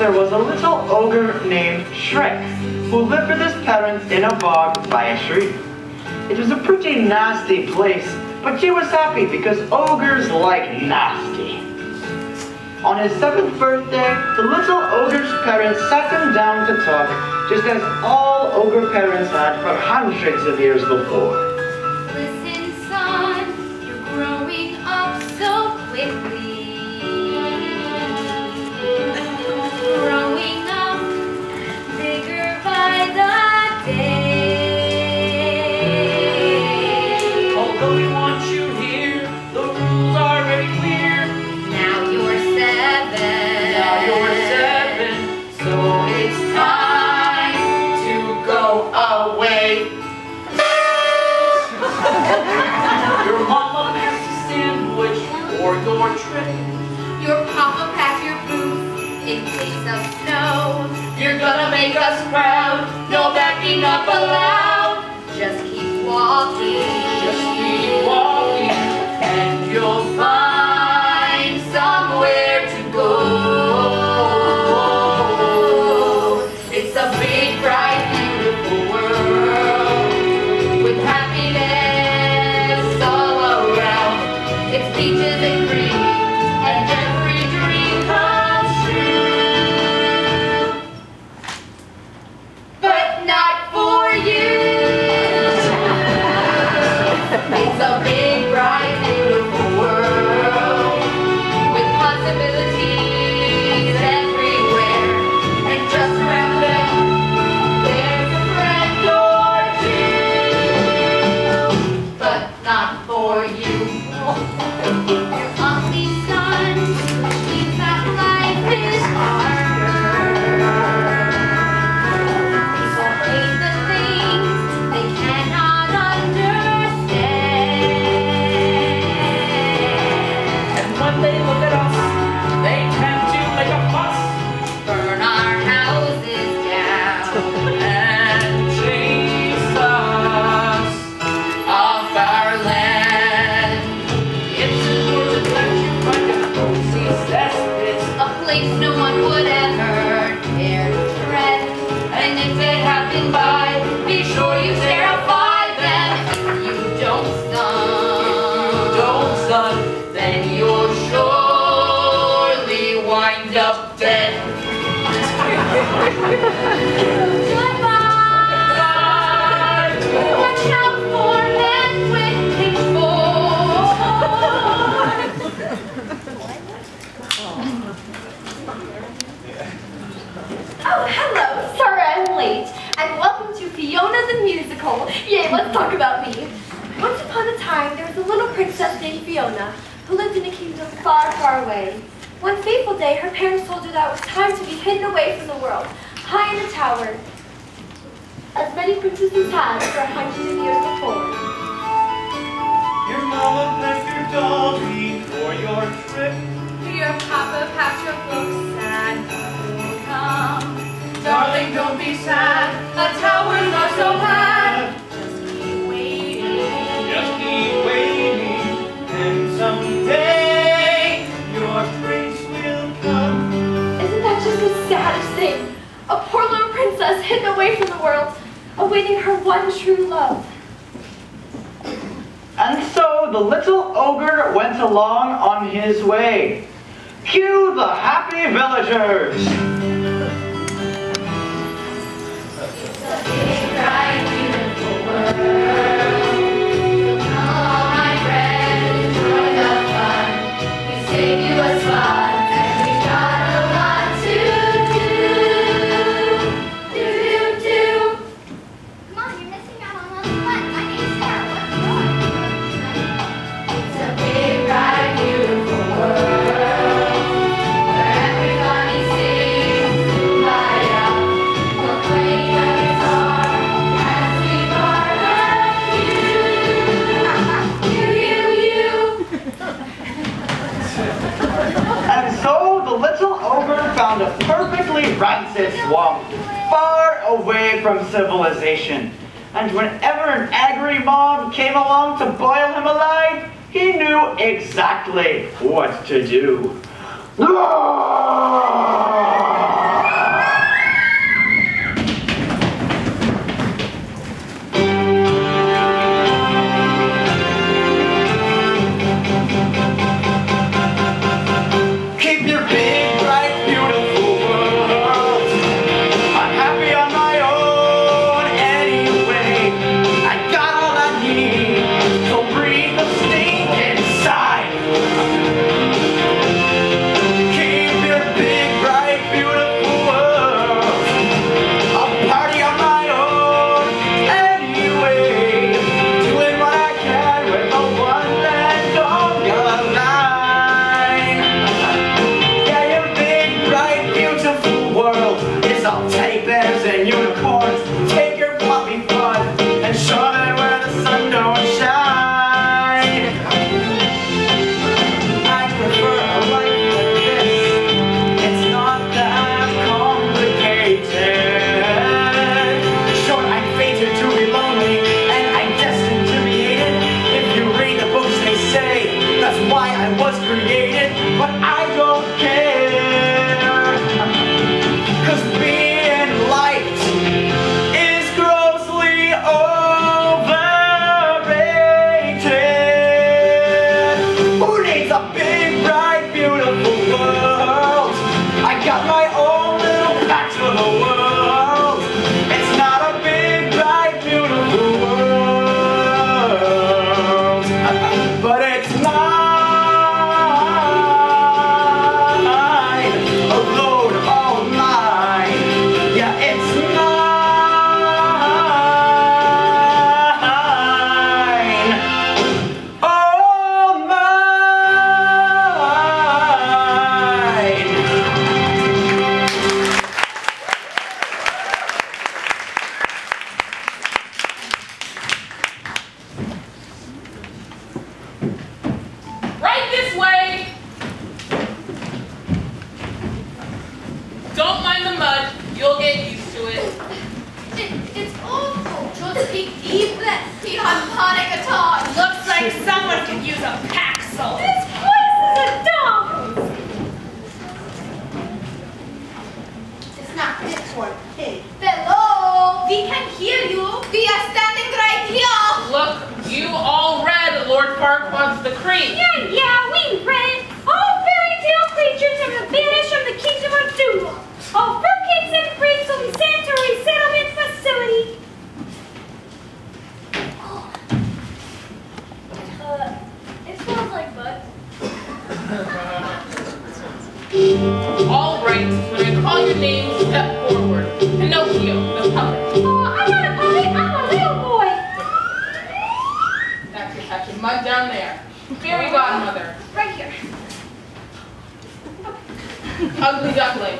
ogre named Shrek, who lived with his parents in a bog by a tree. It was a pretty nasty place, but he was happy because ogres like nasty. On his seventh birthday, the little ogre's parents sat him down to talk, just as all ogre parents had for hundreds of years before. Princess named Fiona who lived in a kingdom far, far away. One fateful day, her parents told her that it was time to be hidden away from the world, high in a tower, as many princesses had for hundreds of years before. Your mama packed your dolly for your trip. Your papa packed your books and will come. Darling, don't be sad. Little princess hidden away from the world, awaiting her one true love. And so the little ogre went along on his way. Cue the happy villagers! Bright, beautiful world. Come, my friend, join the fun. We save you a spot, rancid swamp, far away from civilization. And whenever an angry mob came along to boil him alive, he knew exactly what to do. Hello? We can hear you. We are standing right here. Look, you all read Lord Farquaad's decree. Yeah, yeah, we read. All fairy tale creatures are banished from the kingdom of Doom. All fur fruitcakes and fruits will be sent to a resettlement facility. Oh. Uh, it smells like butt. all right, when I call your names, Pinocchio, the puppet. Oh, I'm not a puppet, I'm a little boy. That's your touch of mud down there. Fairy godmother. Right here. Ugly duckling.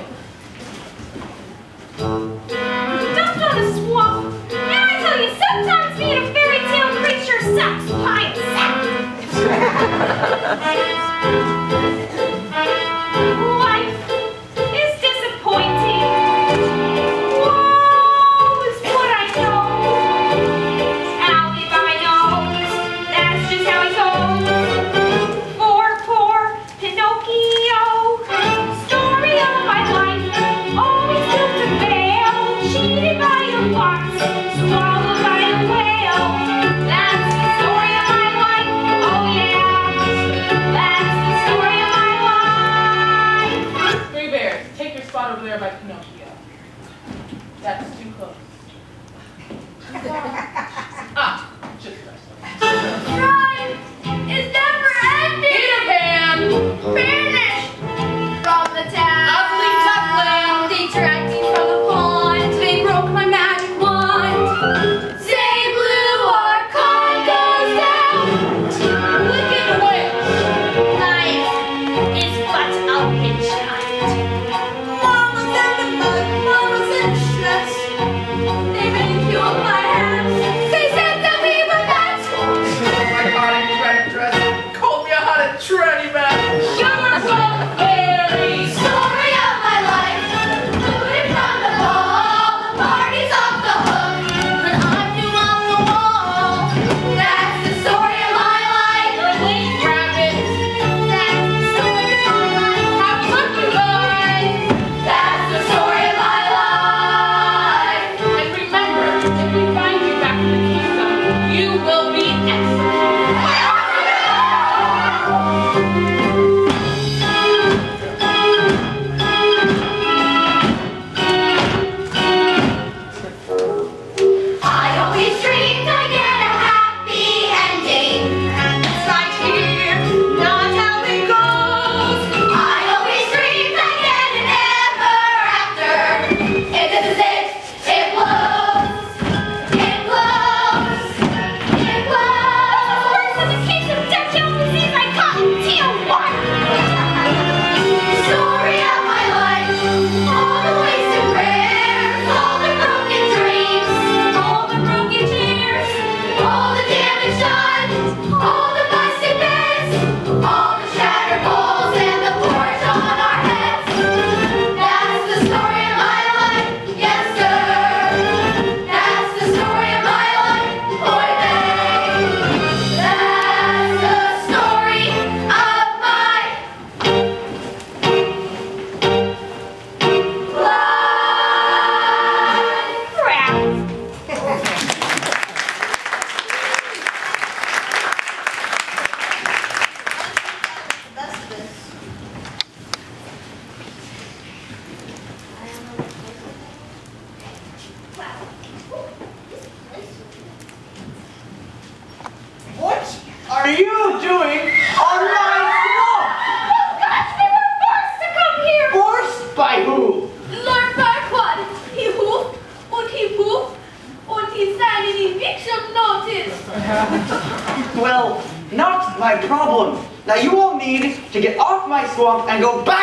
and go back.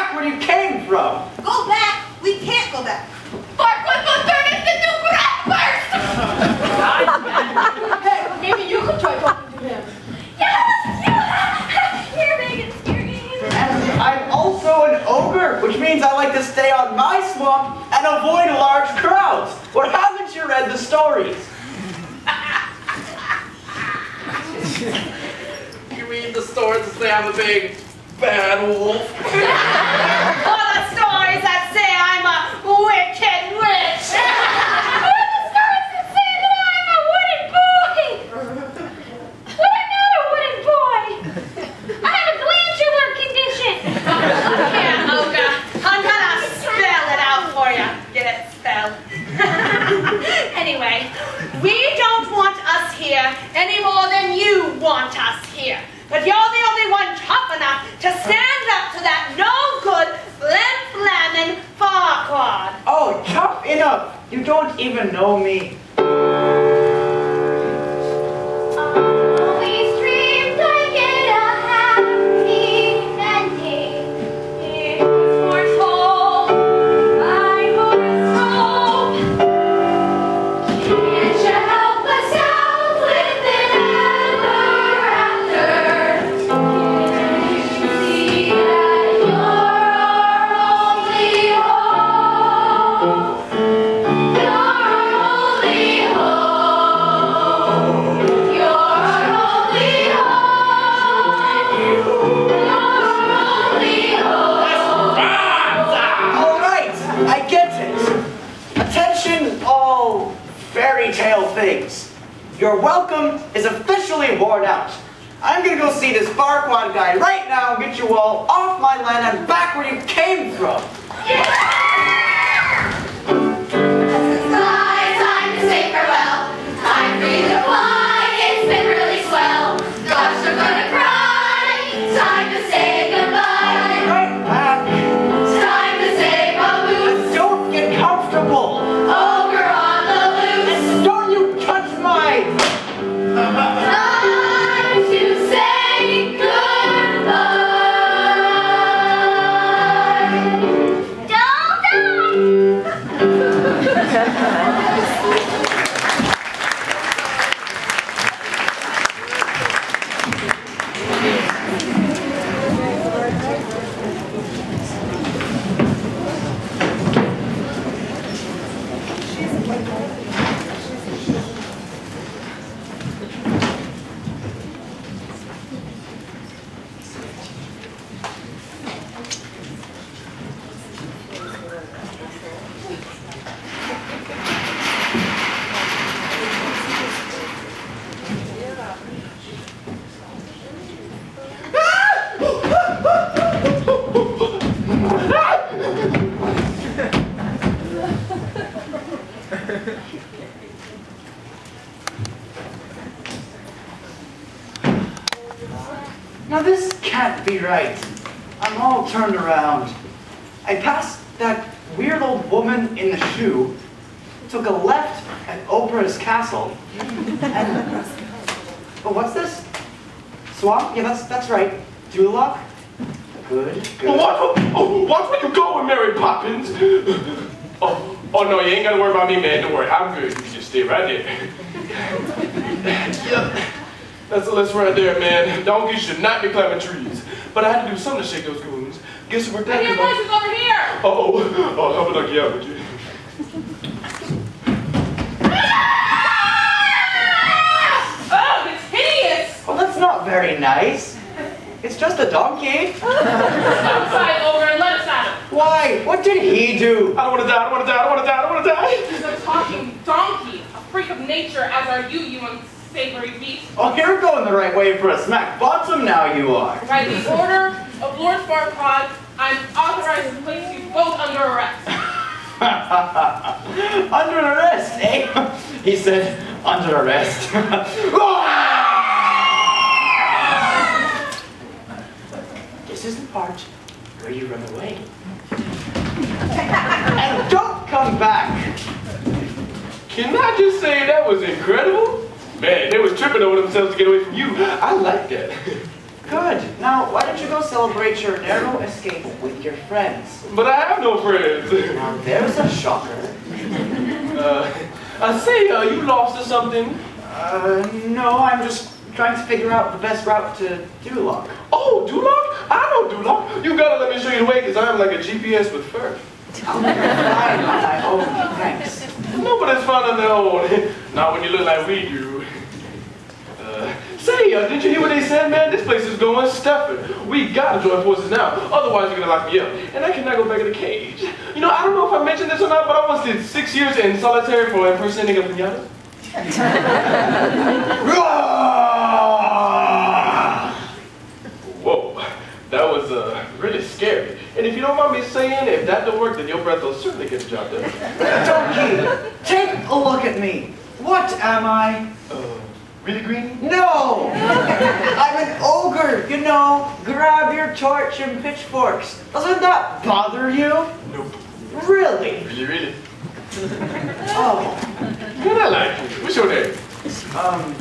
Welcome is officially worn out. I'm gonna go see this Farquaad guy right now and get you all off my land and back where you came from. Bye, woman in the shoe, took a left at Oprah's castle, and... Oh, what's this? Swamp? Yeah, that's, that's right. Duloc? Good, Well, good. watch, oh, watch where you going, Mary Poppins. Oh, oh no, you ain't gotta worry about me, man. Don't worry, I'm good. You just stay right there. yeah, that's the list right there, man. Donkeys should not be climbing trees. But I had to do something to shake those goons. Guess who worked out? I hear 'cause I- voices over here. Uh-oh. Oh, how about I get out with you? Oh, it's hideous. Oh, that's not very nice. It's just a donkey. Outside over and let us at him. Why? What did he do? I don't wanna die, I don't wanna die, I don't wanna die, I don't wanna die. He's a talking donkey, a freak of nature, as are you, you unsavory beast. Oh, you're going the right way for a smack bottom now, you are. By the order of Lord Farquaad, I'm authorized to place you both under arrest. under arrest, eh? He said, under arrest. this is the part where you run away. and don't come back. Can I just say that was incredible? Man, they was tripping over themselves to get away from you. I like that. Good. Now, why don't you go celebrate your narrow escape with your friends? But I have no friends. Now, there's a shocker. Uh, I say, uh, you lost or something? Uh, no, I'm just trying to figure out the best route to Duloc. Oh, Duloc? I know Duloc. You gotta let me show you the way, because I'm like a GPS with fur. Find on my own, thanks. Nobody's fun on their own. Not when you look like we do. Uh, Say, uh, didn't you hear what they said, man? This place is going stuffing. We gotta join forces now. Otherwise, you're gonna lock me up. And I cannot go back in the cage. You know, I don't know if I mentioned this or not, but I once did six years in solitary for impersonating a pinata. Whoa, that was uh, really scary. And if you don't mind me saying, if that don't work, then your breath will certainly get the job done. Donkey, take a look at me. What am I? Uh, really green? No! I'm an ogre, you know. Grab your torch and pitchforks. Doesn't that bother you? Nope. Really? Really, really? Oh, Good, I like you. What's your name? um,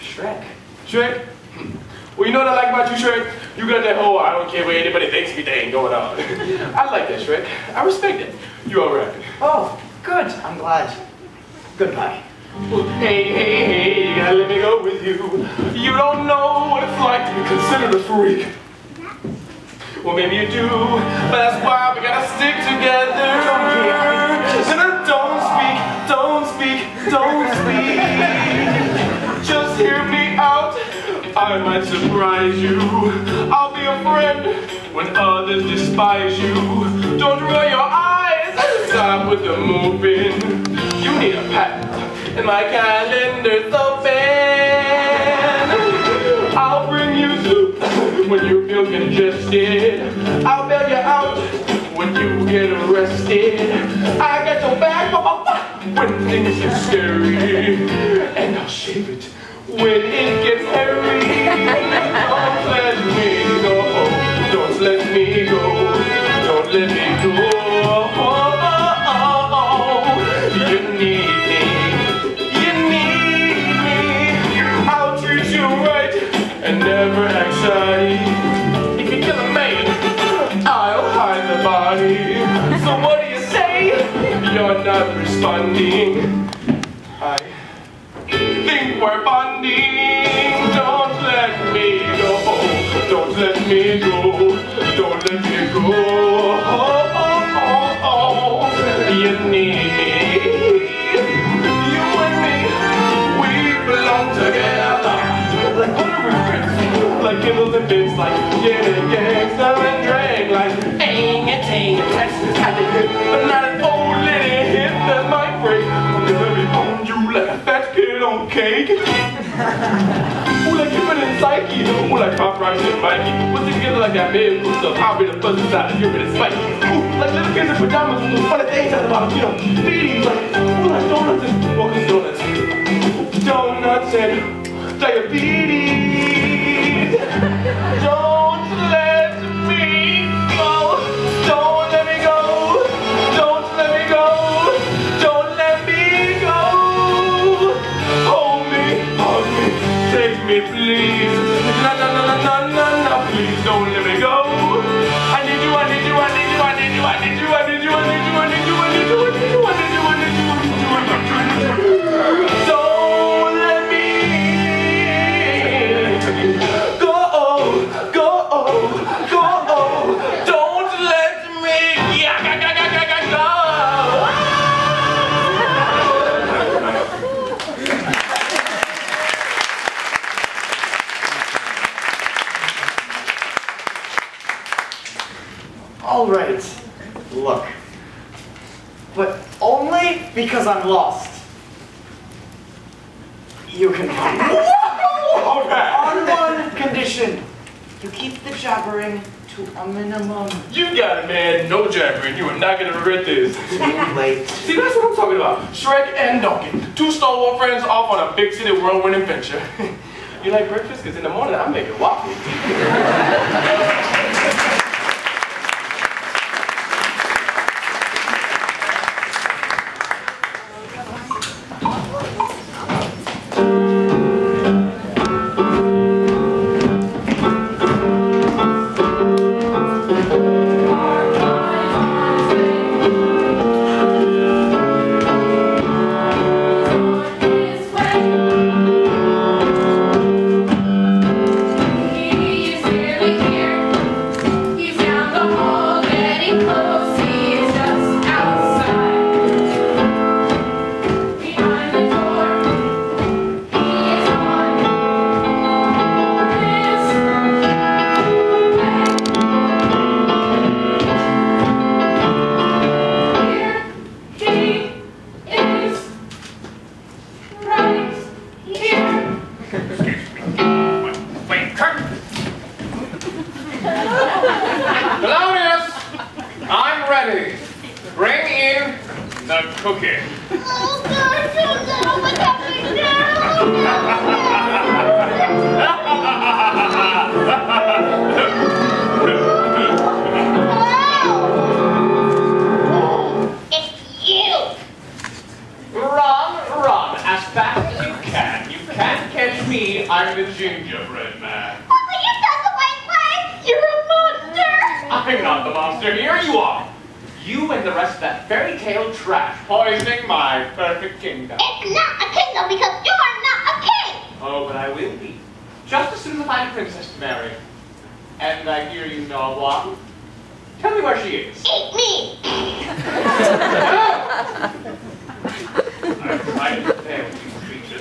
Shrek. Shrek? Hmm. Well, you know what I like about you, Shrek? You got that whole I don't care what anybody thinks me thing going on. I like that, Shrek. I respect it. You all right? Oh, good. I'm glad. Goodbye. Hey, hey, hey, you gotta let me go with you. You don't know what it's like to be considered a freak. Well, maybe you do, but that's why we gotta stick together. Don't speak, don't speak, don't speak. Just hear me out. I might surprise you. I'll be a friend when others despise you. Don't roll your eyes. Stop with the moving. You need a pattern, and my calendar's open. I'll bring you soup when you feel congested. I'll bail you out when you get arrested. I got your back when things get scary, and I'll shave it when it gets hairy. Don't let me go. Don't let me go. Don't let me go. You need me. You need me. I'll treat you right and never act shy. If you kill a man, I'll hide the body. So what do you say? You're not responding. I think we're bonding. let me go, don't let me go. Oh, oh, oh, oh. You need me, you and me, we belong together. Like what Like in the Olympics, like yeah, yeah, selling drag, like ain't a ting, Texas, I did but not an old lady hit that might break. Gonna be on you like a fat kid on cake. Like Cupid and Psyche. Ooh, like Pop Rocks and Mikey. Put together like that baby cool stuff. I'll be the fuzzy side be the spiky. Ooh, like little kids in pajamas with those funny things at the bottom, you know. Beaties, like, ooh, like donuts and walking donuts. Donuts and diabetes. Don't me, please. Na na na na na na, please don't let me go. Because I'm lost. You can come. All right. On one condition. You keep the jabbering to a minimum. You got it, man. No jabbering. You are not gonna regret this. Too late. See, that's what I'm talking about. Shrek and Donkey. Two stalwart friends off on a big city whirlwind adventure. you like breakfast? Because in the morning, I'm making waffles. This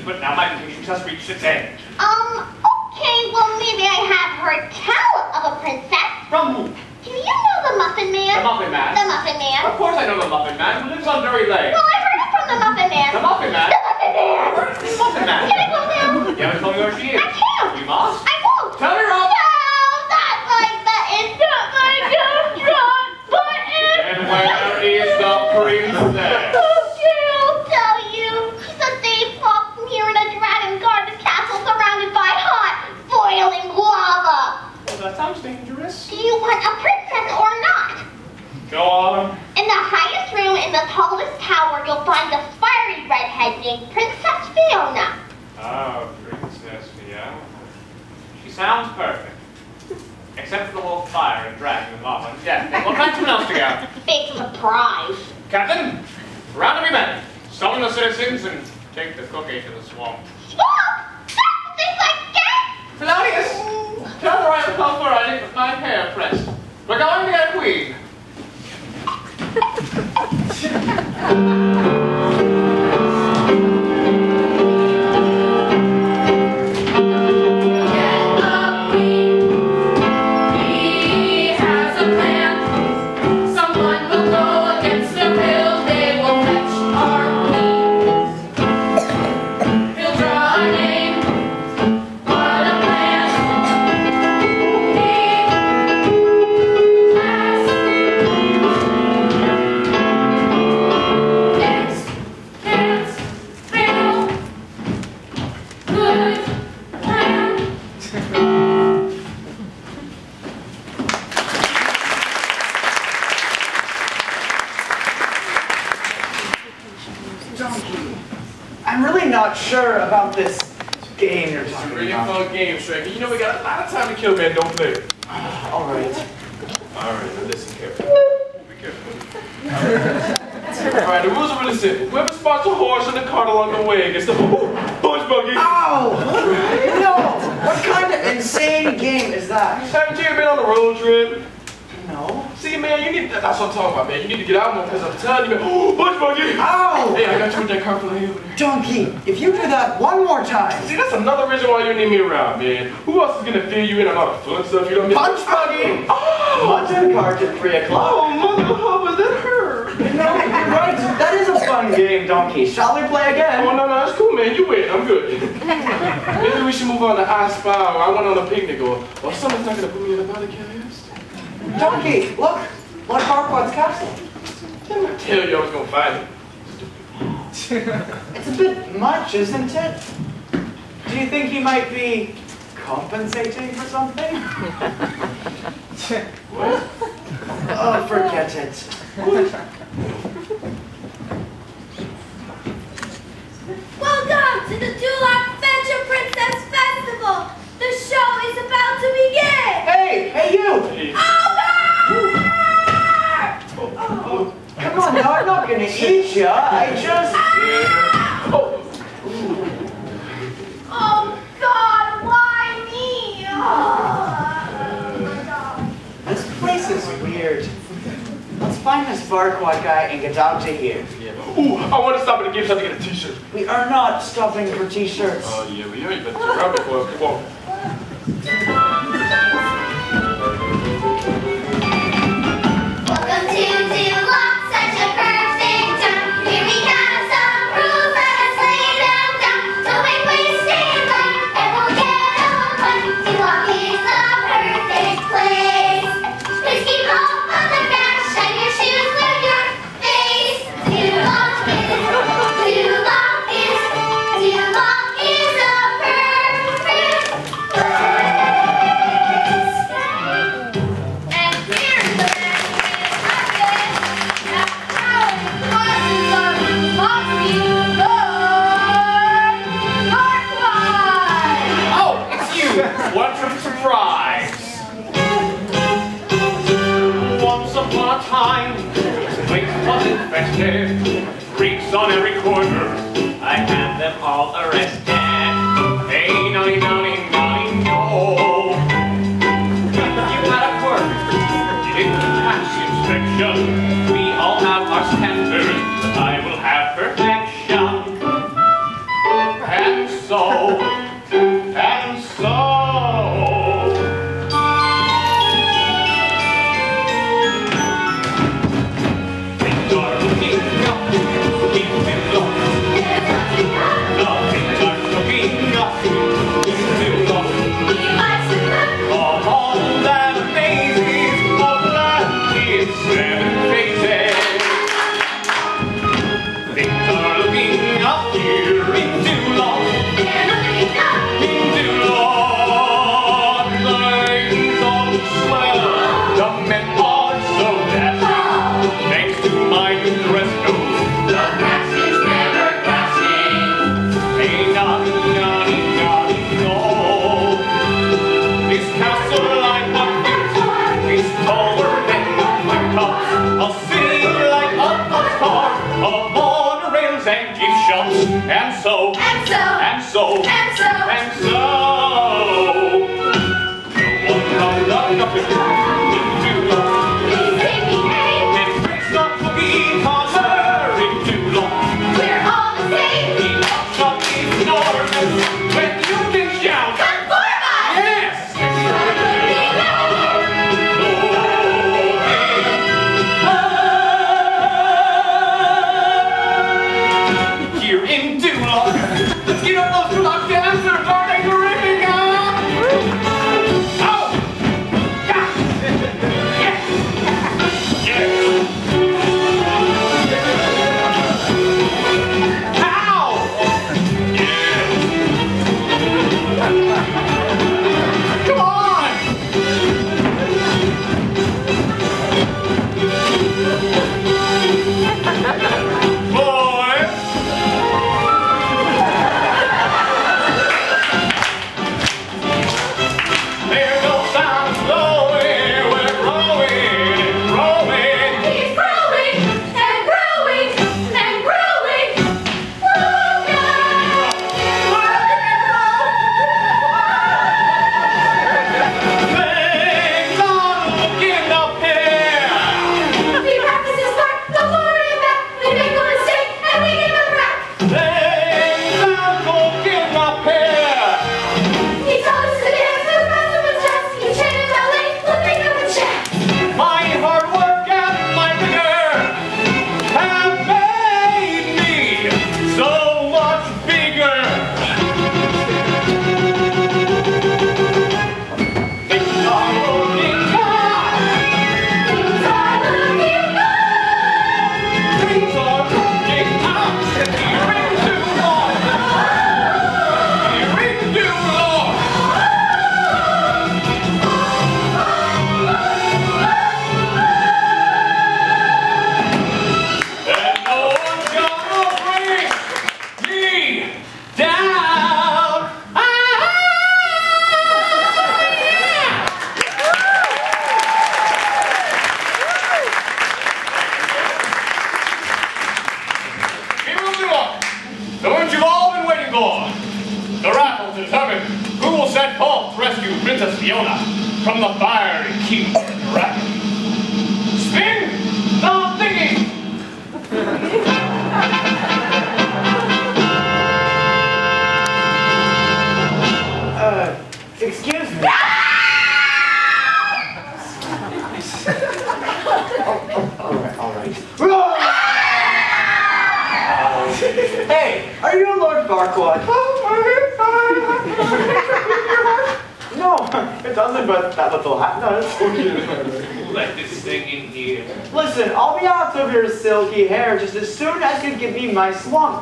but now my patience has reached its end. Um, okay, well maybe I have her talent of a princess. From who? Do you know the Muffin Man? The Muffin Man? The Muffin Man. Of course I know the Muffin Man who lives on Drury Lane. Well, I've heard it from the Muffin Man. The Muffin Man? The Muffin Man. The Muffin Man? Can I go now? You haven't told me where she is. I can't. You must. I tower, you'll find a fiery redhead named Princess Fiona. Oh, Princess Fiona. She sounds perfect. Except for the whole fire and dragon and lava and death. thing. We'll find someone else to go. Big surprise. Captain, round of your men. Summon the citizens and take the cookie to the swamp. Stop! Stop! Things like that! Thelonius! Tell the royal comfort I need my hair pressed. We're going to get a queen. Thank you. Not sure about this game you're It's a talking really about. fun game, Striker. You know we got a lot of time to kill, man. Don't play. All right. All right, listen carefully. Be careful. All right, the rules are really simple. Whoever spots a horse and the cart along the way gets the punch buggy. Ow! No! What kind of insane game is that? Haven't you ever been on a road trip? Man, you need. That's what I'm talking about, man. You need to get out more because I'm telling you, man. Oh, punch buggy. Ow! Hey, I got you with that car for over there. Donkey, if you do that one more time. See, that's another reason why you need me around, man. Who else is gonna fill you in on all the fun stuff you don't miss? Punch buggy! Oh, oh Mutton cart at 3 o'clock. oh, mother, how was that hurt? No, you're right. That is a fun game, Donkey. Shall we play again? Oh, no, no, that's cool, man. You win. I'm good. Maybe we should move on to I Spy or I went on a picnic or, or someone's not to put me in a body cast. Donkey, look. Lord Farquaad's castle. Didn't I tell you I was going to find it? It's a bit much, isn't it? Do you think he might be compensating for something? What? Oh, forget it. Welcome to the Duloc Adventure Princess Festival. The show is about to begin. Hey, hey you! Ogre! Come on now, I'm not gonna eat ya. I just... Ah! Oh, Oh God, why me? Oh, This place is weird. Let's find this Farquaad guy and get out of here. ooh, I want to stop at the gift shop to get a t-shirt. We are not stopping for t-shirts. Oh, yeah, well, you ain't been around before. Thank you. of city like a of car of monorails and gift shops and so and so and so and so and so, and so.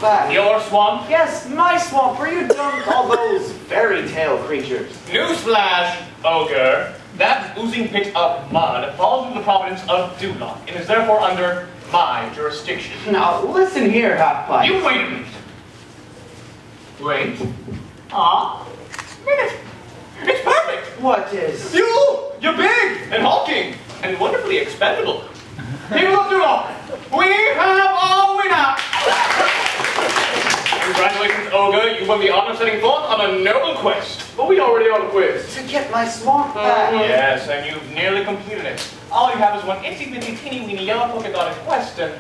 back. Your swamp? Yes, my swamp, where you dumped all those fairy tale creatures. Newsflash, ogre. That oozing pit of mud falls into the province of Duloc and is therefore under my jurisdiction. Now, listen here, Half-Pipe. You wait a minute. Wait. Get my swamp back. Mm-hmm. Yes, and you've nearly completed it. All you have is one itsy bitsy teeny weeny yellow polka dotted quest, and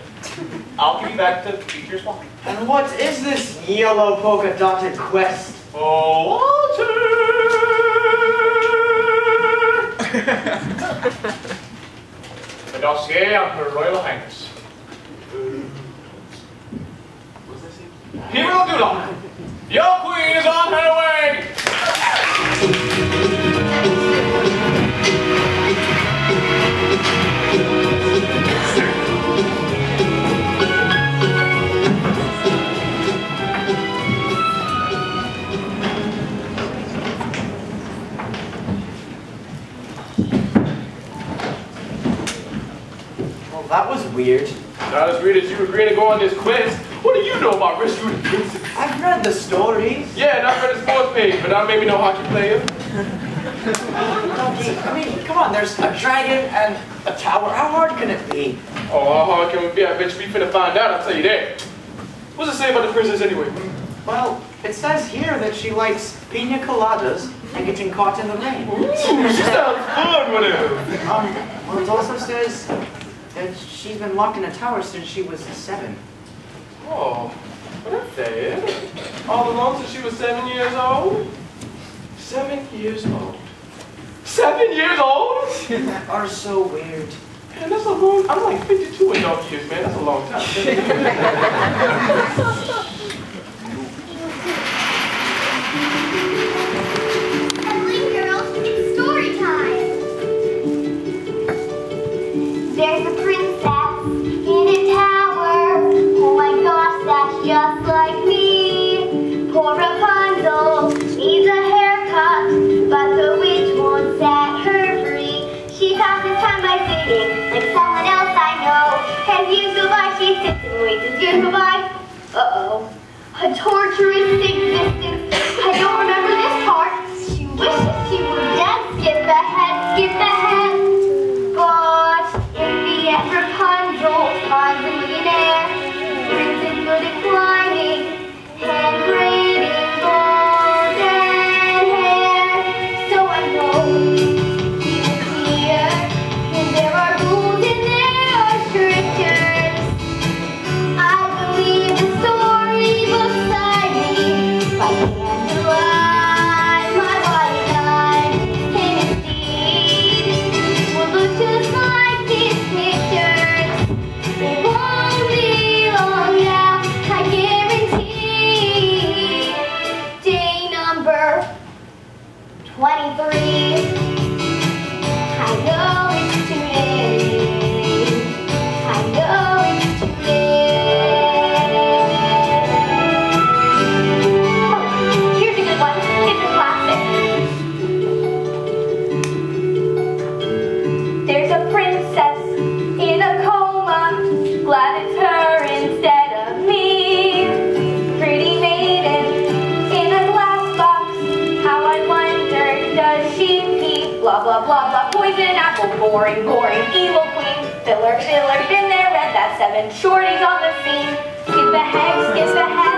I'll give you back to teach your swamp. And what is this yellow polka dotted quest? Oh, Walter! the dossier on Her Royal Highness. Hero Duloc, your queen is on her way! That was weird. Not as weird as you agreeing to go on this quiz. What do you know about rescuing a princess? I've read the stories. Yeah, and I've read the sports page, but I maybe no hockey player. Donkey, I mean, come on, there's a dragon and a tower. How hard can it be? Oh, how hard can it be? I bet you we finna find out, I'll tell you that. What's it say about the princess anyway? Well, it says here that she likes pina coladas and getting caught in the rain. Ooh, she sounds fun, whatever. Um, well, it also says that she's been locked in a tower since she was seven. Oh, well, that's sad. All along since she was seven years old? Seven years old. Seven years old? Are so weird. Man, that's a long, I'm like 52 in dog years, man. That's a long time. Cuddling girls, it's story time. There's a just like me. Poor Rapunzel needs a haircut, but the witch won't set her free. She passes time by singing like someone else I know. As years go by, she sits and waits as years go by. Uh-oh. A torturous existence. I don't remember this part. She wishes Boring, boring, evil queen. Filler, filler, been there, read that seven. Shorties on the scene. Skip ahead, skip the Guiding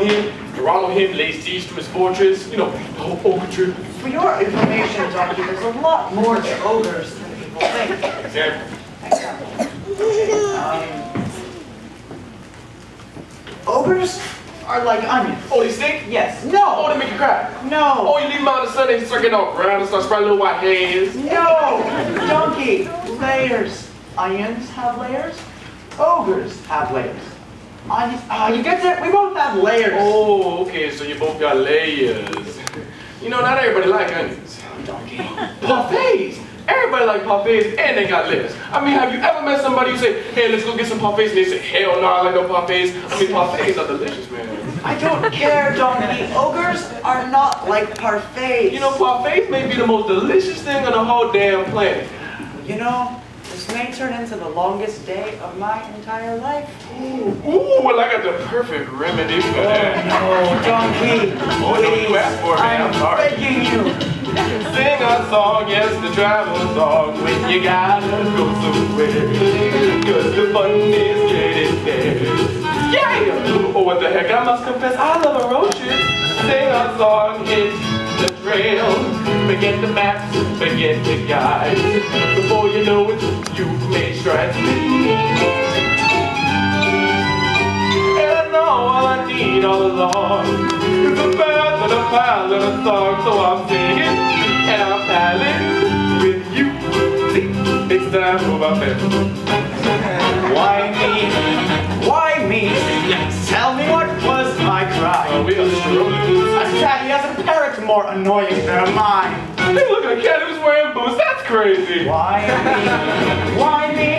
him. Geronimo him, lay siege to his fortress. You know, the whole ogre trip. For your information, Donkey, there's a lot more to ogres than people think. Example. Um, ogres are like onions. Oh, they stink? Yes. No. Oh, they make you cry. No. Oh, you leave them out in the sun, they start getting all brown and start sprouting little white hairs. No. Donkey. Layers. Onions have layers. Ogres have layers. Onions. Ah, you get it? We both have layers. Oh, okay, so you both got layers. You know, not everybody like onions. Donkey. Parfaits! Everybody like parfaits and they got layers. I mean, have you ever met somebody who say, hey, let's go get some parfaits, and they say, hell no, I like no parfaits. I mean, parfaits are delicious, man. I don't care, Donkey. Ogres are not like parfaits. You know, parfaits may be the most delicious thing on the whole damn planet. You know, this may turn into the longest day of my entire life. Ooh, ooh, well, I got the perfect remedy for oh, that. Oh, no, Donkey. Oh, no, you asked for it, man. I'm sorry. begging you. Sing a song, yes, the travel song, when you gotta go somewhere. Cause the fun is getting there. Yeah! Oh, what the heck, I must confess, I love a road trip. Sing a song, hit the trail. Forget the maps, forget the guides. Before you know it, you've made strides. And all I need all along is a bath and a pal and a song, so I'm singing and I'm palling with you. See, it's time for my bed. Why me? Why me? Tell me what my Oh, we are strolling. A cat has a parrot more annoying than mine. Hey, look, a cat who's wearing boots. That's crazy. Why me? Why me?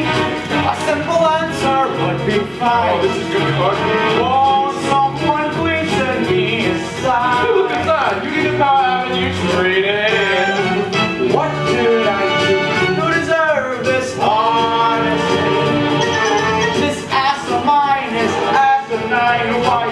A simple answer would be Oh, fine. this is gonna be hard. Oh, someone please send me a Hey, look sign. inside. You need a Power Avenue straight ahead. What did I do to deserve this honesty? This ass of mine is asinine. Why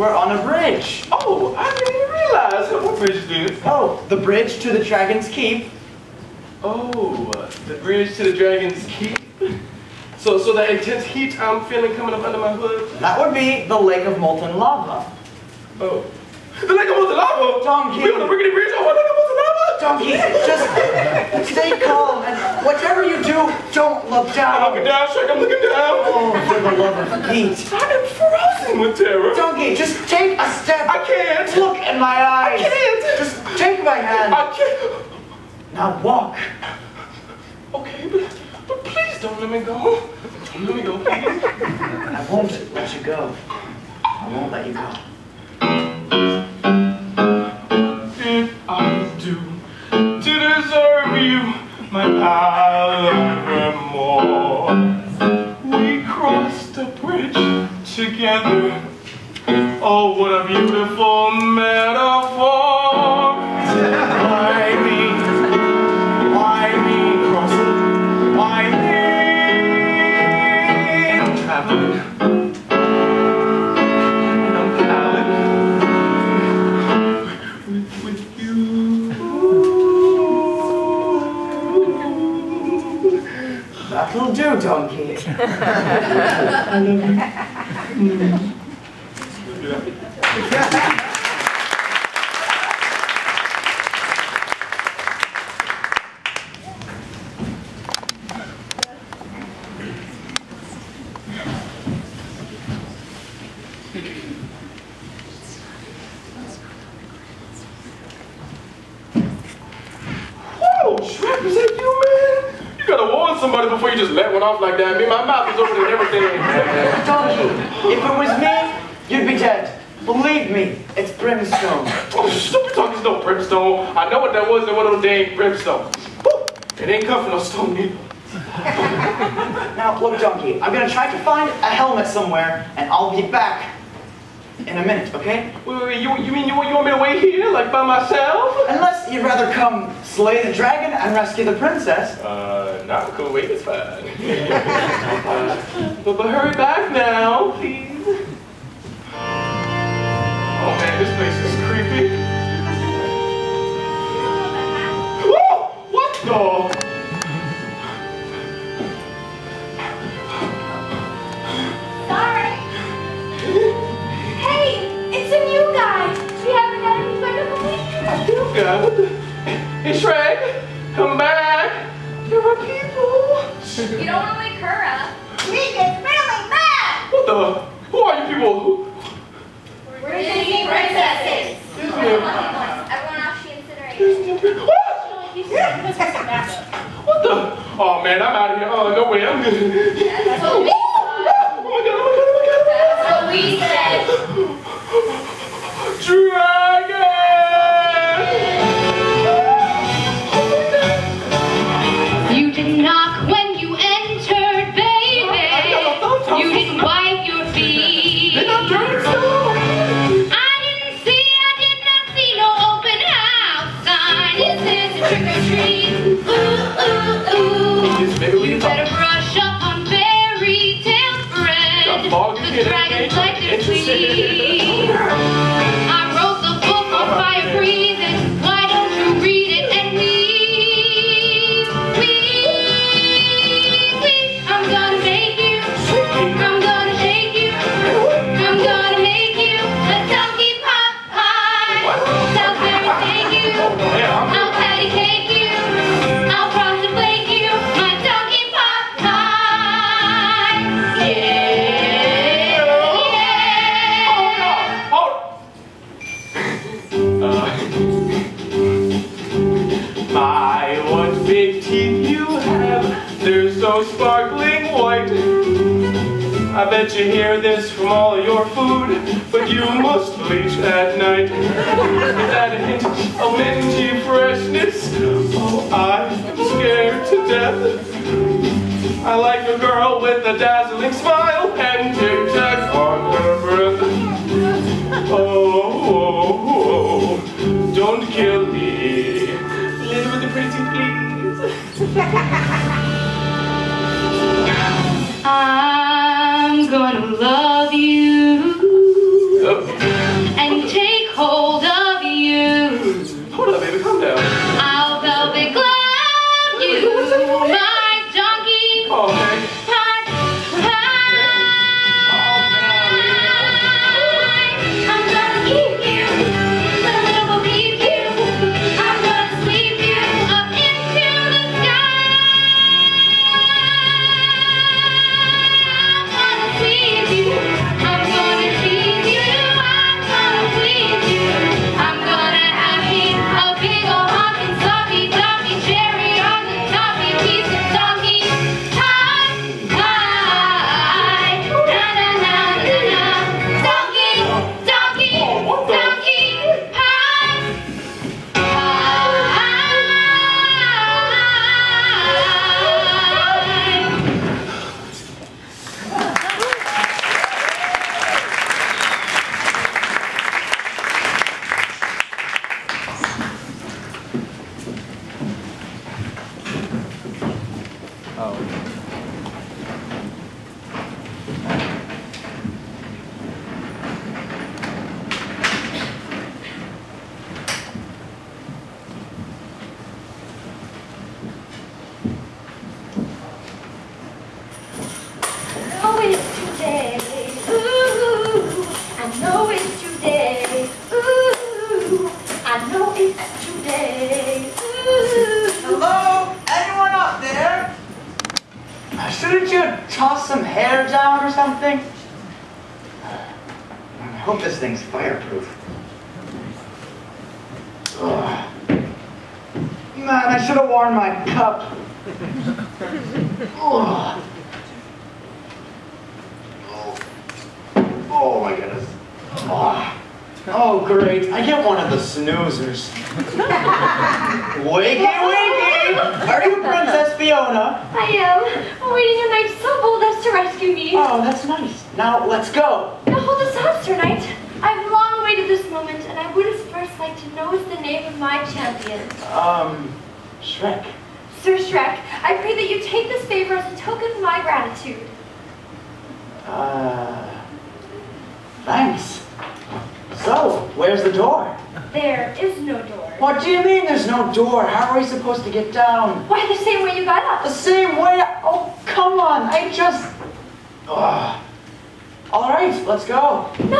we're on a bridge. Oh, I didn't even realize. What bridge this? Oh, the bridge to the Dragon's Keep. Oh, the bridge to the Dragon's Keep. So, so that intense heat I'm feeling coming up under my hood. That would be the Lake of Molten Lava. Oh, the lake of molten lava. Donkey. We on the rickety bridge. Oh, lake of molten lava. Donkey, just stay calm and whatever you do, don't look I'm looking down. down, Shrek. I'm looking down. Oh, for the love of Pete. I am frozen with terror. Donkey, just take a step. I can't. Look in my eyes. I can't. Just take my hand. I can't. Now walk. Okay, but, but please don't let me go. Don't let me go, please. I won't let you go. I won't let you go. Did I do to deserve you, my evermore? We crossed the bridge together. Oh, what a beautiful metaphor. That'll do, Donkey. Whoa, Shrek, you, mm. man? You gotta warn somebody before you just let one off like that. I mean, my mouth is open and everything. Donkey, if it was me, you'd be dead. Believe me, it's brimstone. Oh, stupid talk is no brimstone. I know what that was in one of those dang brimstone. Woo! It ain't come from no stone neither. Now, look, Donkey, I'm gonna try to find a helmet somewhere, and I'll be back in a minute, okay? Wait, wait, wait, you, you mean you, you want me to wait here, like by myself? Unless you'd rather come slay the dragon and rescue the princess. Uh, nah, cool, wait, it's fine. but, but hurry back now, please. Oh man, this place is creepy. Whoa! What the? Week. You got what the? Hey, Shrek, come back. Are my people. You don't want to wake her up. We get really mad. What the? Who are you people? We're Disney princesses. Me. Everyone else she incinerated. What? What the? Oh man, I'm out of here. Oh no way, I'm good. That's what we oh, oh my god, oh my god, oh my god. That's what we said. Dragon!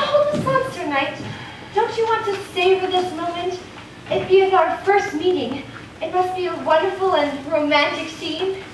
Hold Knight. Don't you want to savor this moment? It being our first meeting, it must be a wonderful and romantic scene.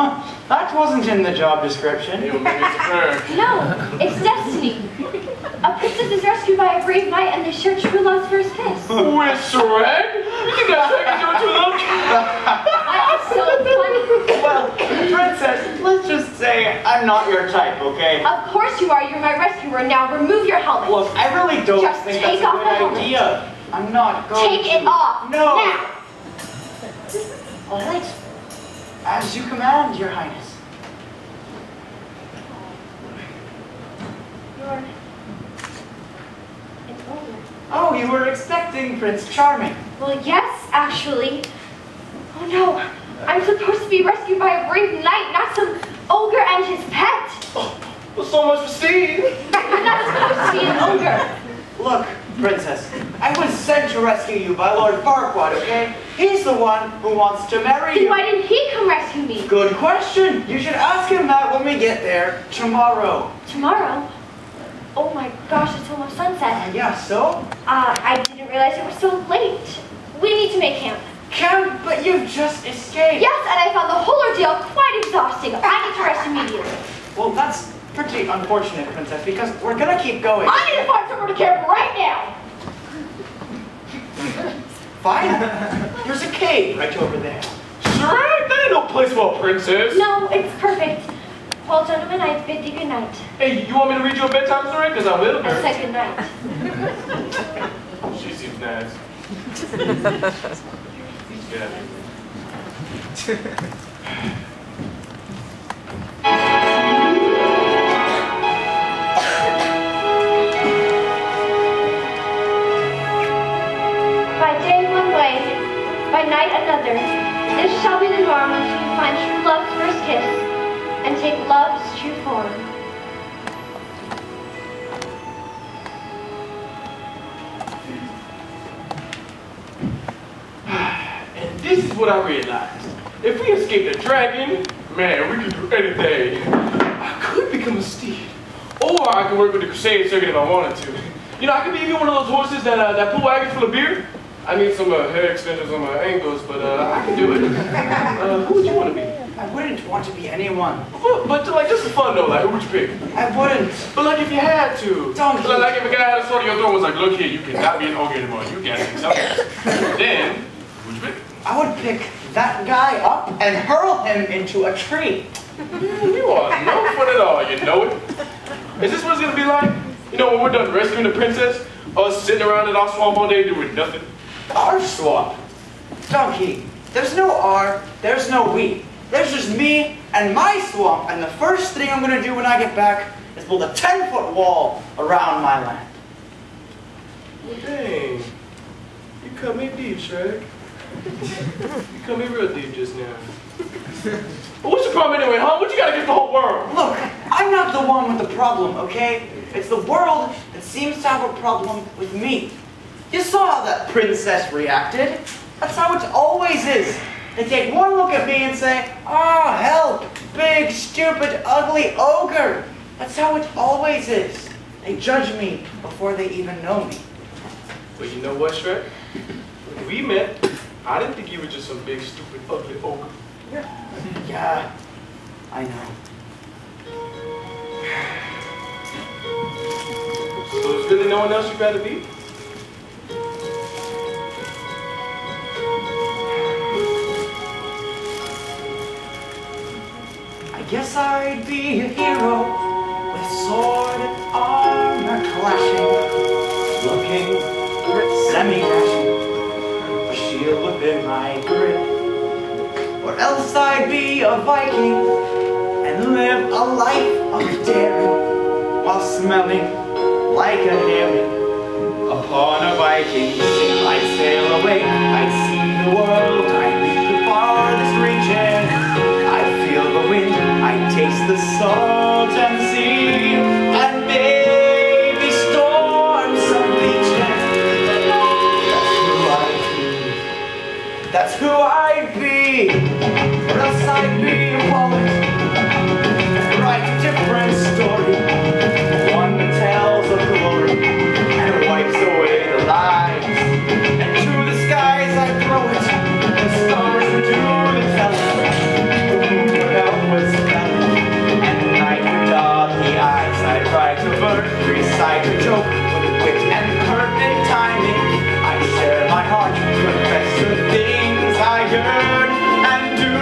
That wasn't in the job description. Yo, maybe it's a prank. No, it's destiny. A princess is rescued by a brave knight and they share true love's first kiss. With Shrek? You think that Shrek is your true love? That is so funny. Well, princess, let's just say I'm not your type, okay? Of course you are. You're my rescuer. Now remove your helmet. Look, I really don't Just think take that's a off the good helmet. idea. I'm not going Take to. it off. No. Now. All right. As you command, your highness. You're an ogre. Oh, you were expecting Prince Charming. Well, yes, actually. Oh no, I'm supposed to be rescued by a brave knight, not some ogre and his pet. Oh, well, so much for Steve. I'm not supposed to be an ogre. Look, princess, I was sent to rescue you by Lord Farquaad, okay? He's the one who wants to marry Then you. why didn't he come rescue me? Good question. You should ask him that when we get there tomorrow. Tomorrow? Oh my gosh, it's almost sunset. Uh, yeah, so? Uh, I didn't realize it was so late. We need to make camp. Camp, but you've just escaped. Yes, and I found the whole ordeal quite exhausting. I need to rest immediately. Well, that's pretty unfortunate, princess, because we're gonna keep going. I need to find somewhere to camp right now. Fine. There's a cave right over there. Shrek? That ain't no place for a princess. No, it's perfect. Well, gentlemen, I bid you good night. Hey, you want me to read you a bedtime story? Because I will. I said good night. She seems nice. yeah. by night another. This shall be the norm until you find true love's first kiss and take love's true form. And this is what I realized. If we escape the dragon, man, we could do anything. I could become a steed. Or I could work with the Crusade Circuit if I wanted to. You know, I could be even one of those horses that, uh, that pull wagons full of beer. I need some uh, hair extensions on my ankles, but uh, I can do it. Uh, who would you want to be? I wouldn't want to be anyone. Well, But like, just for fun though, like, who would you pick? I wouldn't. But like, if you had to. Donkey. Like, like if a guy had a sword in your throat and was like, look here, you cannot be an ogre anymore. You can't be something. then, who'd you pick? I would pick that guy up and hurl him into a tree. You are no fun at all, you know it. Is this what it's gonna be like? You know, when we're done rescuing the princess, us sitting around in our swamp all day doing nothing. Our swamp. Donkey, there's no R, there's no we. There's just me and my swamp, and the first thing I'm gonna do when I get back is build a 10 foot wall around my land. Well, dang. You cut me deep, Shrek. you cut me real deep just now. But what's your problem anyway, huh? What you gotta against the whole world? Look, I'm not the one with the problem, okay? It's the world that seems to have a problem with me. You saw how that princess reacted. That's how it always is. They take one look at me and say, Oh, help, big, stupid, ugly ogre. That's how it always is. They judge me before they even know me. But you know what, Shrek? When we met, I didn't think you were just some big, stupid, ugly ogre. Yeah. Yeah, I know. So there's really no one else you'd rather be? Guess I'd be a hero with sword and armor clashing, looking semi-dashing, a shield within my grip. Or else I'd be a Viking and live a life of daring while smelling like a herring. Upon a Viking ship I'd sail away, I'd see the world, the salt and sea, and maybe storm some beaches. That's who I'd be. That's who I'd be. Or else I'd be a poet. Write different another three-sided joke with wit and perfect timing. I share my heart, confess the things I yearn and do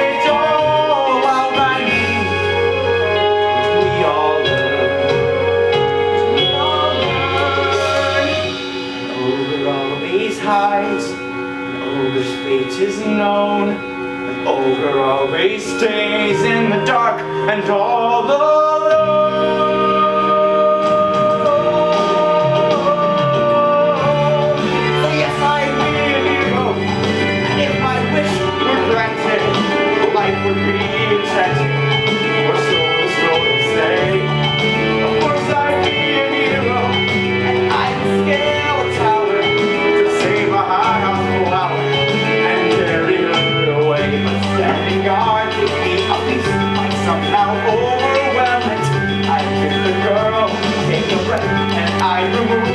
it all while by. We all learn, we all learn. Over all these heights, over speech is known, and over these days in the dark and all. the yard with me I'll be like somehow overwhelmed I kiss the girl, take a breath, and I remove